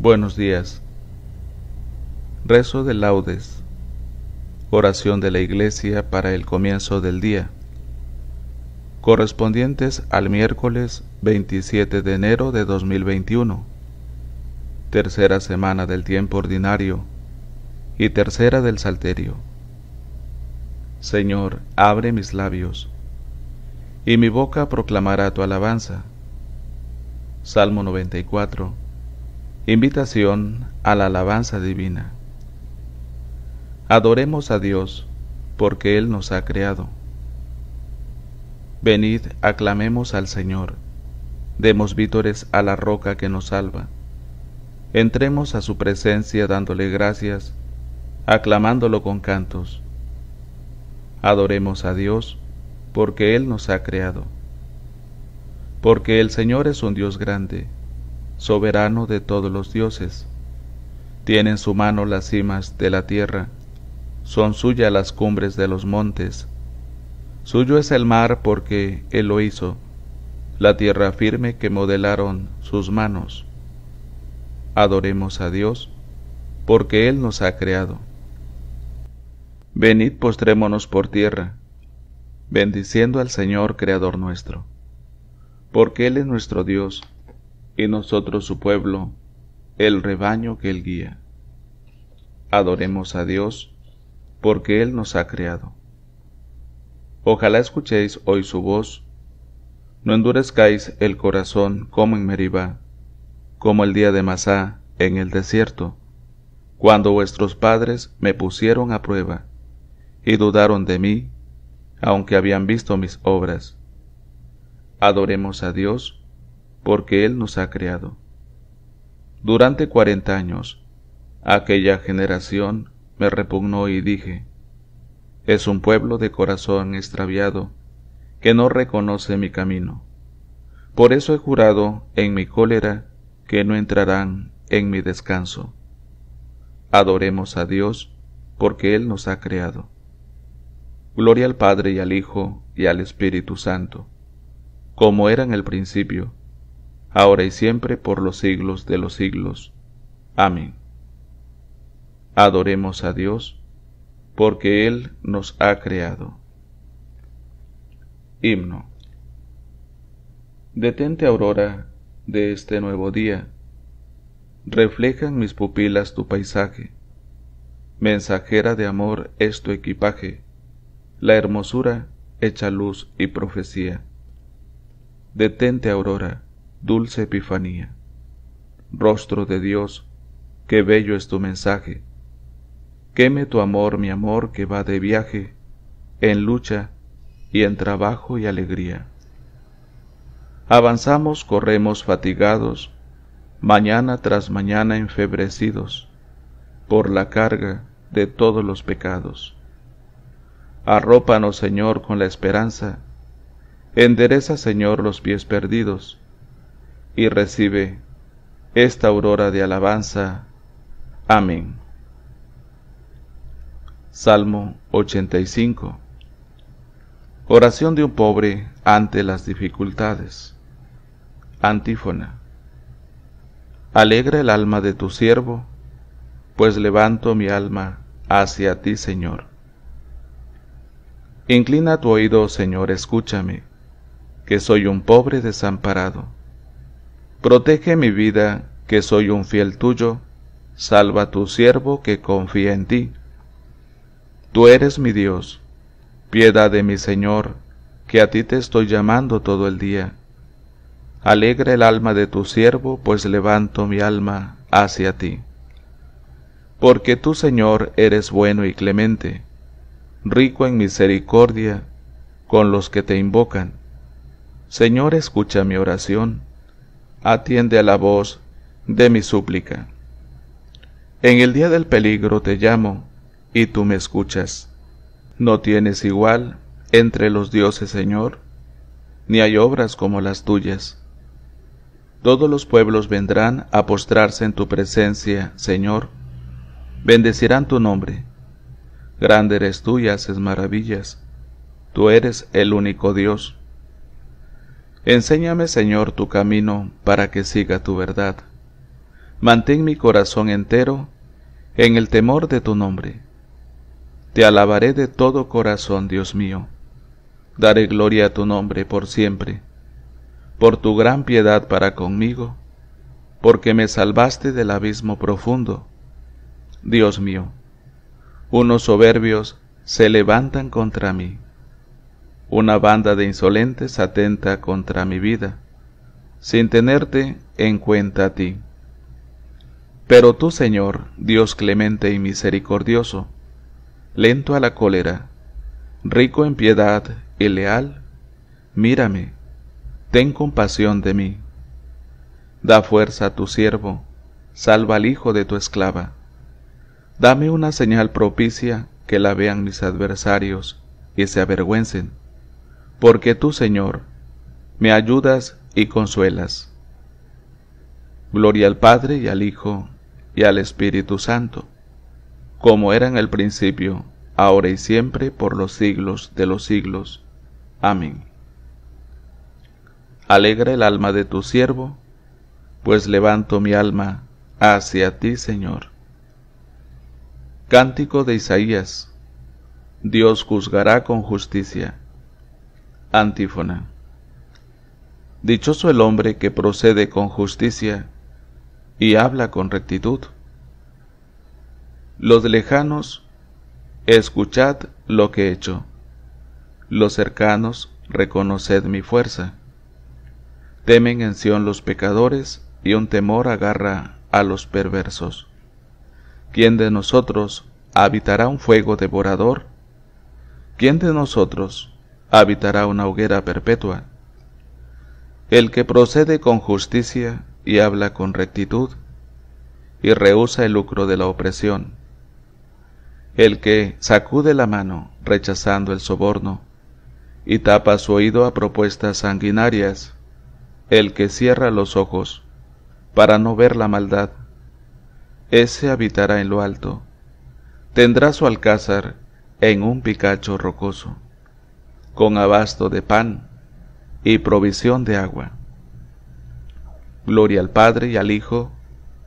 Buenos días. Rezo de laudes. Oración de la Iglesia para el comienzo del día. Correspondientes al miércoles 27 de enero de 2021. Tercera semana del tiempo ordinario y tercera del Salterio. Señor, abre mis labios, y mi boca proclamará tu alabanza. Salmo 94 Invitación a la alabanza divina. Adoremos a Dios, porque Él nos ha creado. Venid, aclamemos al Señor, demos vítores a la roca que nos salva. Entremos a su presencia dándole gracias, aclamándolo con cantos. Adoremos a Dios, porque Él nos ha creado. Porque el Señor es un Dios grande soberano de todos los dioses. Tiene en su mano las cimas de la tierra, son suyas las cumbres de los montes. Suyo es el mar porque Él lo hizo, la tierra firme que modelaron sus manos. Adoremos a Dios, porque Él nos ha creado. Venid postrémonos por tierra, bendiciendo al Señor Creador nuestro, porque Él es nuestro Dios, y nosotros su pueblo, el rebaño que él guía. Adoremos a Dios, porque Él nos ha creado. Ojalá escuchéis hoy su voz, no endurezcáis el corazón como en Meribá, como el día de Masá en el desierto, cuando vuestros padres me pusieron a prueba y dudaron de mí, aunque habían visto mis obras. Adoremos a Dios, porque Él nos ha creado. Durante cuarenta años, aquella generación me repugnó y dije, es un pueblo de corazón extraviado, que no reconoce mi camino. Por eso he jurado en mi cólera que no entrarán en mi descanso. Adoremos a Dios, porque Él nos ha creado. Gloria al Padre y al Hijo y al Espíritu Santo, como era en el principio, ahora y siempre por los siglos de los siglos. Amén. Adoremos a Dios, porque Él nos ha creado. Himno. Detente, aurora, de este nuevo día. Reflejan mis pupilas tu paisaje. Mensajera de amor es tu equipaje, la hermosura hecha luz y profecía. Detente, aurora, dulce Epifanía. Rostro de Dios, qué bello es tu mensaje. Queme tu amor, mi amor que va de viaje, en lucha y en trabajo y alegría. Avanzamos, corremos fatigados, mañana tras mañana enfebrecidos, por la carga de todos los pecados. Arrópanos, Señor, con la esperanza, endereza, Señor, los pies perdidos, y recibe esta aurora de alabanza. Amén. Salmo 85 Oración de un pobre ante las dificultades. Antífona. Alegra el alma de tu siervo, pues levanto mi alma hacia ti, Señor. Inclina tu oído, Señor, escúchame, que soy un pobre desamparado Protege mi vida, que soy un fiel tuyo, salva tu siervo que confía en ti. Tú eres mi Dios, piedad de mi Señor, que a ti te estoy llamando todo el día. Alegra el alma de tu siervo, pues levanto mi alma hacia ti. Porque tú, Señor, eres bueno y clemente, rico en misericordia con los que te invocan. Señor, escucha mi oración atiende a la voz de mi súplica. En el día del peligro te llamo, y tú me escuchas. No tienes igual entre los dioses, Señor, ni hay obras como las tuyas. Todos los pueblos vendrán a postrarse en tu presencia, Señor, bendecirán tu nombre. Grande eres tú y haces maravillas. Tú eres el único Dios. Enséñame, Señor, tu camino para que siga tu verdad. Mantén mi corazón entero en el temor de tu nombre. Te alabaré de todo corazón, Dios mío. Daré gloria a tu nombre por siempre, por tu gran piedad para conmigo, porque me salvaste del abismo profundo. Dios mío, unos soberbios se levantan contra mí. Una banda de insolentes atenta contra mi vida, sin tenerte en cuenta a ti. Pero tú, Señor, Dios clemente y misericordioso, lento a la cólera, rico en piedad y leal, mírame, ten compasión de mí. Da fuerza a tu siervo, salva al hijo de tu esclava. Dame una señal propicia que la vean mis adversarios y se avergüencen, porque tú, Señor, me ayudas y consuelas. Gloria al Padre y al Hijo y al Espíritu Santo, como era en el principio, ahora y siempre, por los siglos de los siglos. Amén. Alegra el alma de tu siervo, pues levanto mi alma hacia ti, Señor. Cántico de Isaías. Dios juzgará con justicia. Antífona. Dichoso el hombre que procede con justicia y habla con rectitud. Los lejanos, escuchad lo que he hecho. Los cercanos, reconoced mi fuerza. Temen en Sión los pecadores, y un temor agarra a los perversos. ¿Quién de nosotros habitará un fuego devorador? ¿Quién de nosotros habitará una hoguera perpetua? El que procede con justicia y habla con rectitud, y rehúsa el lucro de la opresión. El que sacude la mano rechazando el soborno, y tapa su oído a propuestas sanguinarias, el que cierra los ojos para no ver la maldad, ese habitará en lo alto, tendrá su alcázar en un picacho rocoso, con abasto de pan y provisión de agua. Gloria al Padre y al Hijo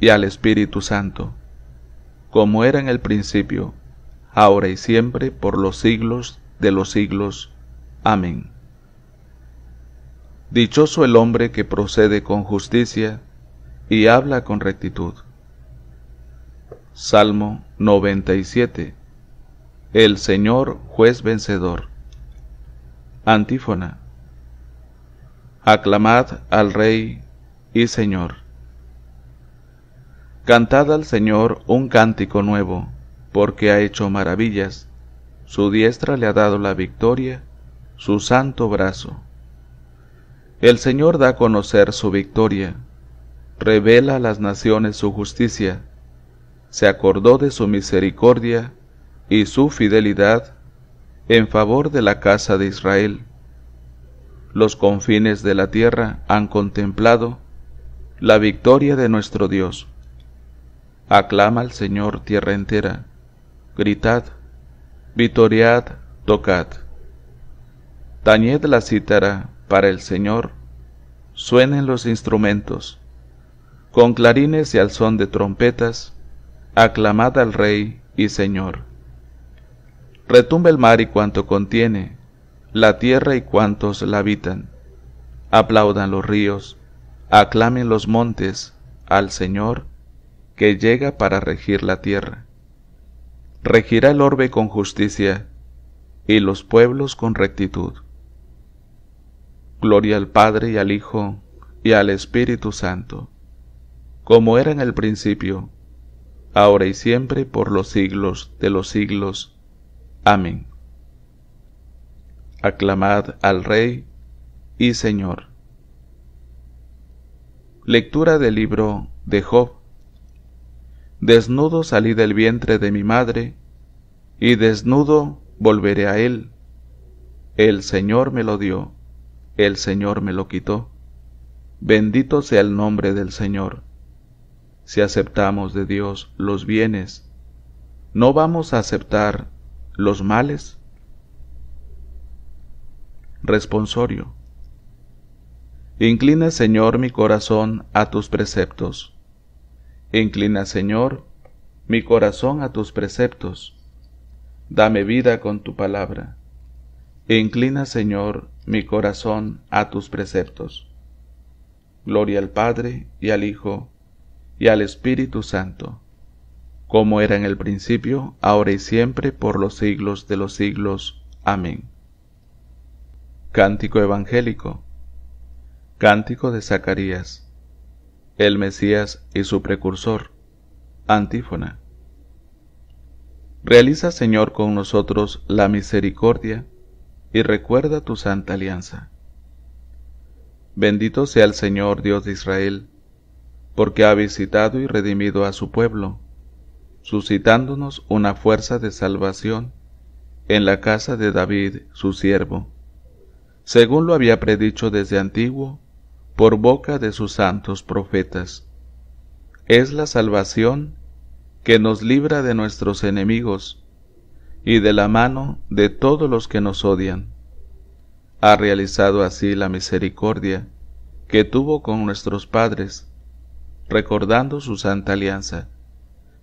y al Espíritu Santo, como era en el principio, ahora y siempre, por los siglos de los siglos. Amén. Dichoso el hombre que procede con justicia y habla con rectitud. Salmo 97. El Señor juez vencedor. Antífona. Aclamad al Rey y Señor. Cantad al Señor un cántico nuevo, porque ha hecho maravillas, su diestra le ha dado la victoria, su santo brazo. El Señor da a conocer su victoria, revela a las naciones su justicia, se acordó de su misericordia y su fidelidad en favor de la casa de Israel. Los confines de la tierra han contemplado la victoria de nuestro Dios. Aclama al Señor tierra entera, gritad, vitoriad, tocad. Tañed la cítara para el Señor, suenen los instrumentos, con clarines y al son de trompetas, aclamad al Rey y Señor. Retumba el mar y cuanto contiene, la tierra y cuantos la habitan. Aplaudan los ríos, aclamen los montes al Señor que llega para regir la tierra. Regirá el orbe con justicia y los pueblos con rectitud. Gloria al Padre y al Hijo y al Espíritu Santo, como era en el principio, ahora y siempre, por los siglos de los siglos. Amén. Aclamad al Rey y Señor. Lectura del libro de Job. Desnudo salí del vientre de mi madre, y desnudo volveré a él. El Señor me lo dio, el Señor me lo quitó. Bendito sea el nombre del Señor. Si aceptamos de Dios los bienes, ¿no vamos a aceptar los males? Responsorio. Inclina, Señor, mi corazón a tus preceptos, Inclina, Señor, mi corazón a tus preceptos. Dame vida con tu palabra. Inclina, Señor, mi corazón a tus preceptos. Gloria al Padre y al Hijo y al Espíritu Santo, como era en el principio, ahora y siempre, por los siglos de los siglos. Amén. Cántico Evangélico. Cántico de Zacarías. El Mesías y su precursor. Antífona. Realiza, Señor, con nosotros la misericordia y recuerda tu santa alianza. Bendito sea el Señor Dios de Israel, porque ha visitado y redimido a su pueblo, suscitándonos una fuerza de salvación en la casa de David, su siervo, según lo había predicho desde antiguo, por boca de sus santos profetas. Es la salvación que nos libra de nuestros enemigos y de la mano de todos los que nos odian. Ha realizado así la misericordia que tuvo con nuestros padres, recordando su santa alianza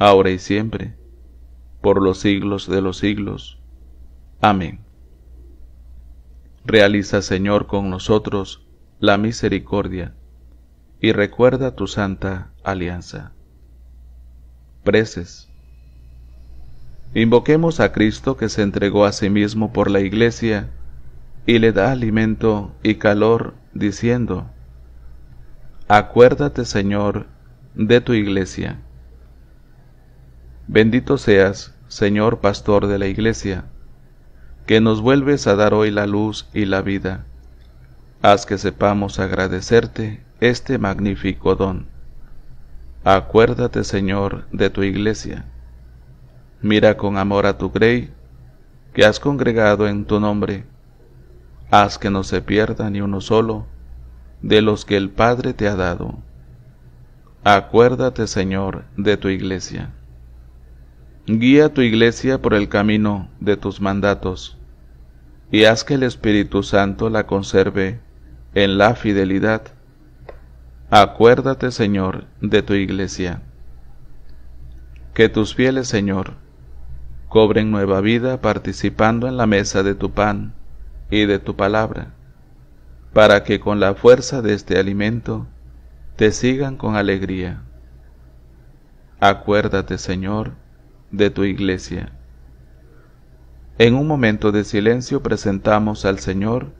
ahora y siempre, por los siglos de los siglos. Amén. Realiza, Señor, con nosotros la misericordia y recuerda tu santa alianza. Preces. Invoquemos a Cristo que se entregó a sí mismo por la iglesia y le da alimento y calor, diciendo, Acuérdate, Señor, de tu iglesia. Bendito seas, Señor Pastor de la iglesia, que nos vuelves a dar hoy la luz y la vida. Haz que sepamos agradecerte este magnífico don. Acuérdate, Señor, de tu iglesia. Mira con amor a tu grey, que has congregado en tu nombre. Haz que no se pierda ni uno solo de los que el Padre te ha dado Acuérdate, Señor, de tu iglesia. Guía tu iglesia por el camino de tus mandatos, y haz que el Espíritu Santo la conserve en la fidelidad. Acuérdate, Señor, de tu iglesia. Que tus fieles, Señor, cobren nueva vida participando en la mesa de tu pan y de tu palabra, para que con la fuerza de este alimento te sigan con alegría. Acuérdate, Señor, de tu iglesia. En un momento de silencio presentamos al Señor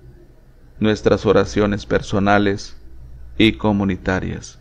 nuestras oraciones personales y comunitarias.